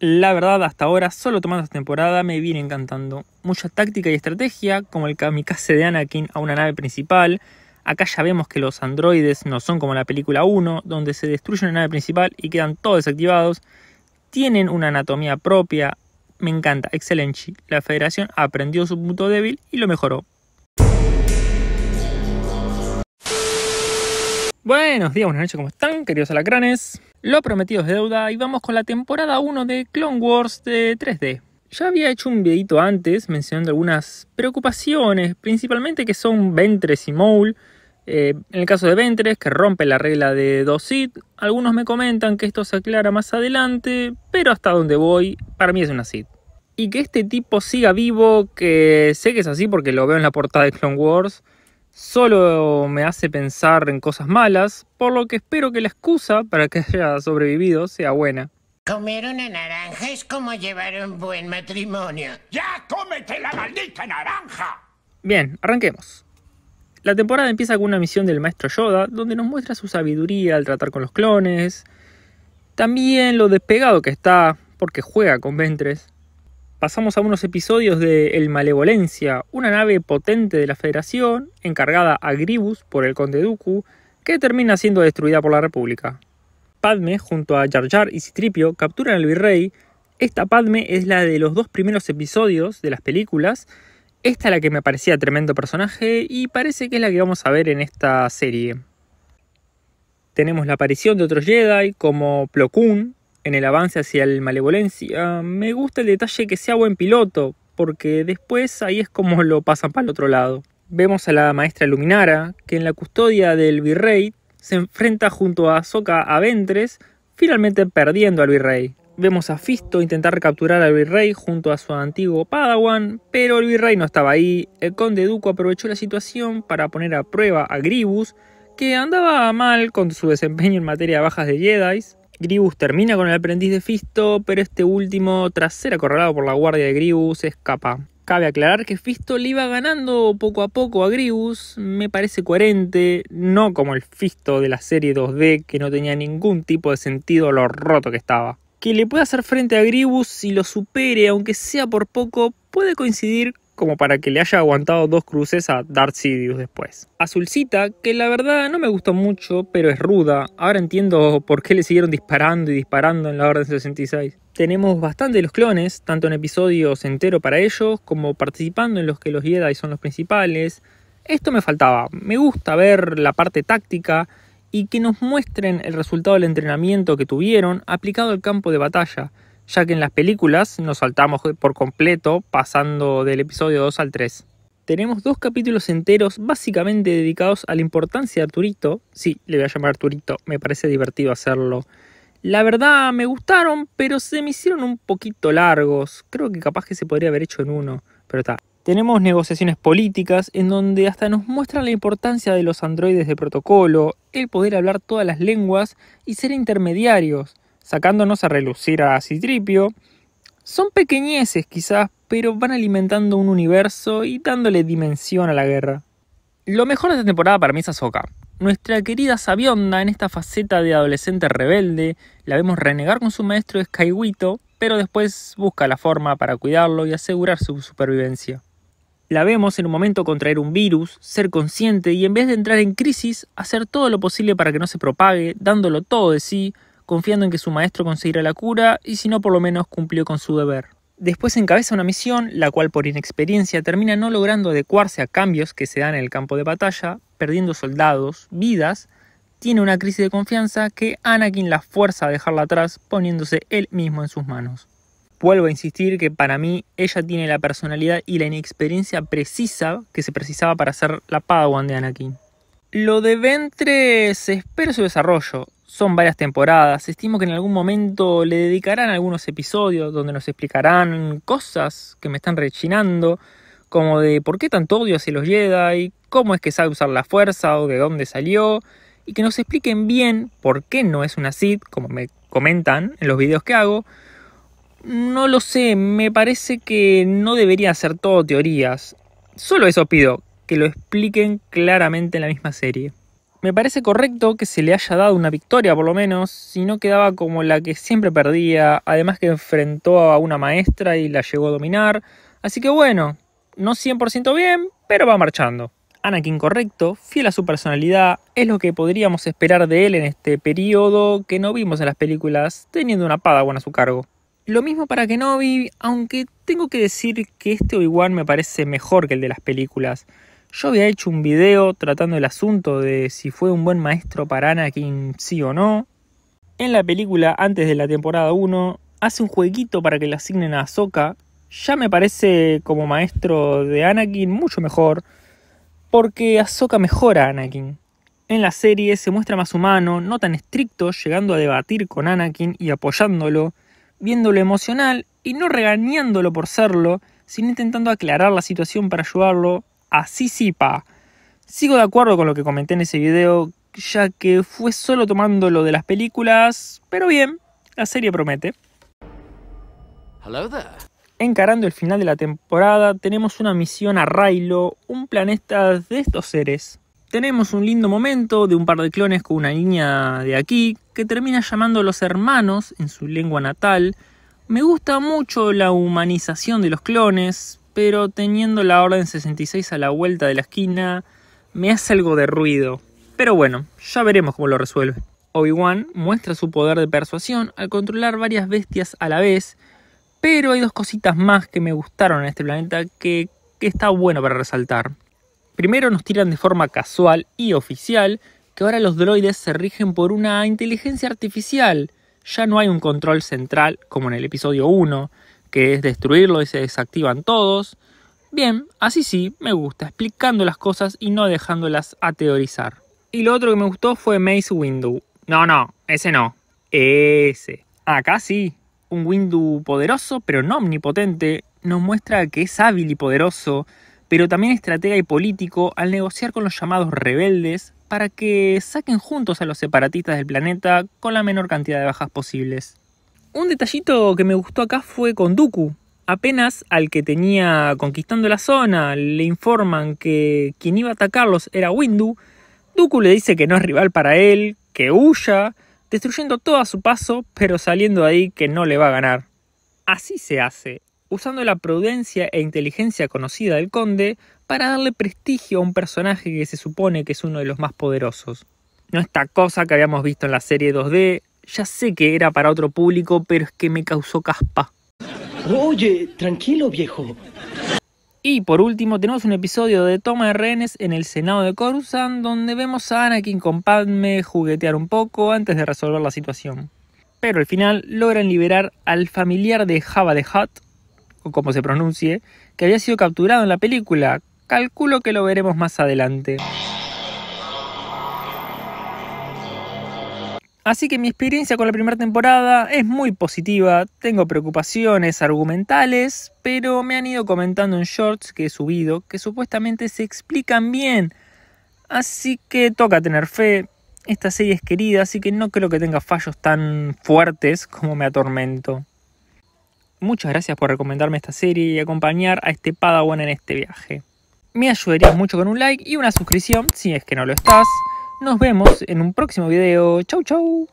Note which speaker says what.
Speaker 1: La verdad, hasta ahora, solo tomando esta temporada, me viene encantando. Mucha táctica y estrategia, como el kamikaze de Anakin a una nave principal. Acá ya vemos que los androides no son como la película 1, donde se destruye una nave principal y quedan todos desactivados. Tienen una anatomía propia. Me encanta, excelente. La Federación aprendió su punto débil y lo mejoró. Buenos días, buenas noches, ¿cómo están, queridos alacranes? Lo prometido es deuda y vamos con la temporada 1 de Clone Wars de 3D. Ya había hecho un videito antes mencionando algunas preocupaciones, principalmente que son Ventres y Maul. Eh, en el caso de Ventres, que rompe la regla de 2 Sith, algunos me comentan que esto se aclara más adelante, pero hasta donde voy, para mí es una Sith. Y que este tipo siga vivo, que sé que es así porque lo veo en la portada de Clone Wars, solo me hace pensar en cosas malas, por lo que espero que la excusa para que haya sobrevivido sea buena.
Speaker 2: Comer una naranja es como llevar un buen matrimonio.
Speaker 3: ¡Ya cómete la maldita naranja!
Speaker 1: Bien, arranquemos. La temporada empieza con una misión del maestro Yoda, donde nos muestra su sabiduría al tratar con los clones, también lo despegado que está, porque juega con Ventres, pasamos a unos episodios de El Malevolencia, una nave potente de la Federación, encargada a Gribus por el Conde Dooku, que termina siendo destruida por la República. Padme, junto a Jar Jar y Citripio, capturan al virrey. Esta Padme es la de los dos primeros episodios de las películas. Esta es la que me parecía tremendo personaje y parece que es la que vamos a ver en esta serie. Tenemos la aparición de otros Jedi como Plo en el avance hacia el malevolencia, me gusta el detalle que sea buen piloto, porque después ahí es como lo pasan para el otro lado. Vemos a la maestra Luminara, que en la custodia del virrey se enfrenta junto a Soka a Ventres, finalmente perdiendo al virrey. Vemos a Fisto intentar capturar al virrey junto a su antiguo Padawan, pero el virrey no estaba ahí. El conde Duco aprovechó la situación para poner a prueba a Gribus, que andaba mal con su desempeño en materia de bajas de Jedi, Gribus termina con el aprendiz de Fisto, pero este último, tras ser acorralado por la guardia de Gribus, escapa. Cabe aclarar que Fisto le iba ganando poco a poco a Gribus, me parece coherente, no como el Fisto de la serie 2D que no tenía ningún tipo de sentido lo roto que estaba. Que le pueda hacer frente a Gribus y lo supere, aunque sea por poco, puede coincidir como para que le haya aguantado dos cruces a Darth Sidious después. Azulcita, que la verdad no me gustó mucho, pero es ruda. Ahora entiendo por qué le siguieron disparando y disparando en la Orden 66. Tenemos bastante de los clones, tanto en episodios enteros para ellos, como participando en los que los Jedi son los principales. Esto me faltaba. Me gusta ver la parte táctica y que nos muestren el resultado del entrenamiento que tuvieron aplicado al campo de batalla ya que en las películas nos saltamos por completo pasando del episodio 2 al 3. Tenemos dos capítulos enteros básicamente dedicados a la importancia de Arturito. Sí, le voy a llamar Arturito, me parece divertido hacerlo. La verdad me gustaron, pero se me hicieron un poquito largos. Creo que capaz que se podría haber hecho en uno, pero está. Tenemos negociaciones políticas en donde hasta nos muestran la importancia de los androides de protocolo, el poder hablar todas las lenguas y ser intermediarios sacándonos a relucir a Citripio, son pequeñeces quizás, pero van alimentando un universo y dándole dimensión a la guerra. Lo mejor de esta temporada para mí es Ahsoka. Nuestra querida Sabionda en esta faceta de adolescente rebelde, la vemos renegar con su maestro Skywito, pero después busca la forma para cuidarlo y asegurar su supervivencia. La vemos en un momento contraer un virus, ser consciente y en vez de entrar en crisis, hacer todo lo posible para que no se propague, dándolo todo de sí, confiando en que su maestro conseguirá la cura y si no por lo menos cumplió con su deber. Después encabeza una misión, la cual por inexperiencia termina no logrando adecuarse a cambios que se dan en el campo de batalla, perdiendo soldados, vidas, tiene una crisis de confianza que Anakin la fuerza a dejarla atrás poniéndose él mismo en sus manos. Vuelvo a insistir que para mí ella tiene la personalidad y la inexperiencia precisa que se precisaba para ser la Padawan de Anakin. Lo de Ventres espero su desarrollo. Son varias temporadas. Estimo que en algún momento le dedicarán algunos episodios donde nos explicarán cosas que me están rechinando, como de por qué tanto odio hacia los Jedi, cómo es que sabe usar la fuerza o de dónde salió, y que nos expliquen bien por qué no es una Sith, como me comentan en los videos que hago. No lo sé, me parece que no debería ser todo teorías. Solo eso pido, que lo expliquen claramente en la misma serie. Me parece correcto que se le haya dado una victoria por lo menos, si no quedaba como la que siempre perdía, además que enfrentó a una maestra y la llegó a dominar, así que bueno, no 100% bien, pero va marchando. Anakin correcto, fiel a su personalidad, es lo que podríamos esperar de él en este periodo que no vimos en las películas, teniendo una Padawan a su cargo. Lo mismo para Kenobi, aunque tengo que decir que este Obi-Wan me parece mejor que el de las películas. Yo había hecho un video tratando el asunto de si fue un buen maestro para Anakin sí o no. En la película, antes de la temporada 1, hace un jueguito para que le asignen a Ahsoka. Ya me parece como maestro de Anakin mucho mejor porque Ahsoka mejora a Anakin. En la serie se muestra más humano, no tan estricto, llegando a debatir con Anakin y apoyándolo, viéndolo emocional y no regañándolo por serlo, sino intentando aclarar la situación para ayudarlo. Así sí, pa. Sigo de acuerdo con lo que comenté en ese video, ya que fue solo tomándolo de las películas, pero bien, la serie promete.
Speaker 4: Hello there.
Speaker 1: Encarando el final de la temporada, tenemos una misión a Railo, un planeta de estos seres. Tenemos un lindo momento de un par de clones con una niña de aquí, que termina llamando a los hermanos en su lengua natal. Me gusta mucho la humanización de los clones, pero teniendo la Orden 66 a la vuelta de la esquina, me hace algo de ruido. Pero bueno, ya veremos cómo lo resuelve. Obi-Wan muestra su poder de persuasión al controlar varias bestias a la vez, pero hay dos cositas más que me gustaron en este planeta que, que está bueno para resaltar. Primero nos tiran de forma casual y oficial que ahora los droides se rigen por una inteligencia artificial. Ya no hay un control central como en el episodio 1, que es destruirlo y se desactivan todos. Bien, así sí, me gusta, explicando las cosas y no dejándolas a teorizar. Y lo otro que me gustó fue Mace Windu. No, no, ese no. Ese. Acá sí, un Windu poderoso, pero no omnipotente, nos muestra que es hábil y poderoso, pero también estratega y político al negociar con los llamados rebeldes para que saquen juntos a los separatistas del planeta con la menor cantidad de bajas posibles. Un detallito que me gustó acá fue con Dooku. Apenas al que tenía conquistando la zona le informan que quien iba a atacarlos era Windu, Dooku le dice que no es rival para él, que huya, destruyendo todo a su paso, pero saliendo de ahí que no le va a ganar. Así se hace, usando la prudencia e inteligencia conocida del conde para darle prestigio a un personaje que se supone que es uno de los más poderosos. No esta cosa que habíamos visto en la serie 2D, ya sé que era para otro público, pero es que me causó caspa.
Speaker 5: Oye, tranquilo viejo.
Speaker 1: Y por último tenemos un episodio de toma de rehenes en el Senado de Coruscant donde vemos a Anakin con Padme juguetear un poco antes de resolver la situación. Pero al final logran liberar al familiar de Java de Hutt, o como se pronuncie, que había sido capturado en la película. Calculo que lo veremos más adelante. Así que mi experiencia con la primera temporada es muy positiva, tengo preocupaciones argumentales, pero me han ido comentando en shorts que he subido que supuestamente se explican bien. Así que toca tener fe, esta serie es querida, así que no creo que tenga fallos tan fuertes como me atormento. Muchas gracias por recomendarme esta serie y acompañar a este Padawan en este viaje. Me ayudarías mucho con un like y una suscripción si es que no lo estás. Nos vemos en un próximo video. Chau chau.